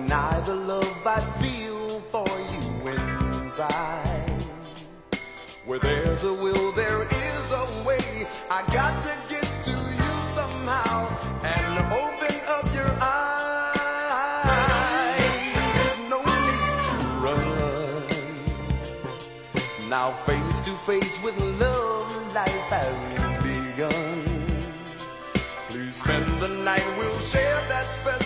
deny the love I feel for you inside. Where there's a will, there is a way. I got to get to you somehow and open up your eyes. No need to run. Now face to face with love, life has begun. Please spend the night, we'll share that special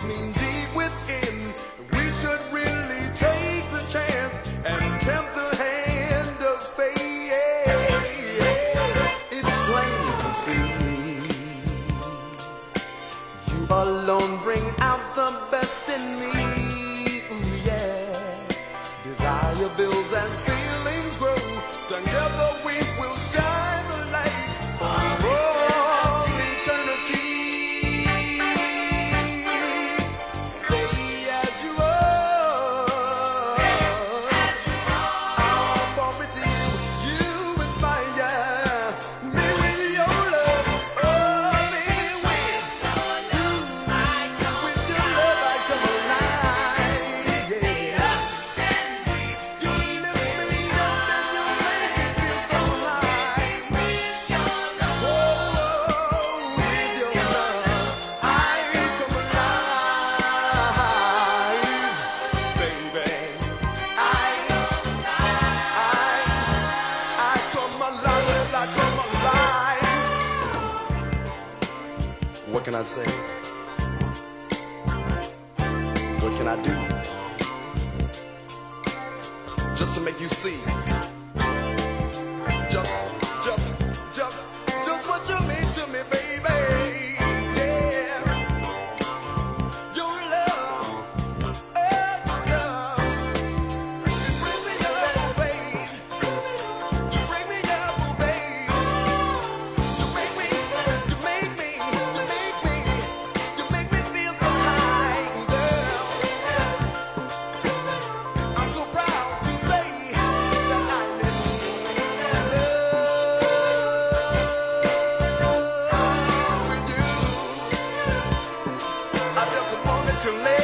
something tells me deep within we should really take the chance and tempt the hand of fate. It's plain to see you alone bring out the best in me. Ooh, yeah. Desire builds as feelings What can I say? What can I do? Just to make you see To live.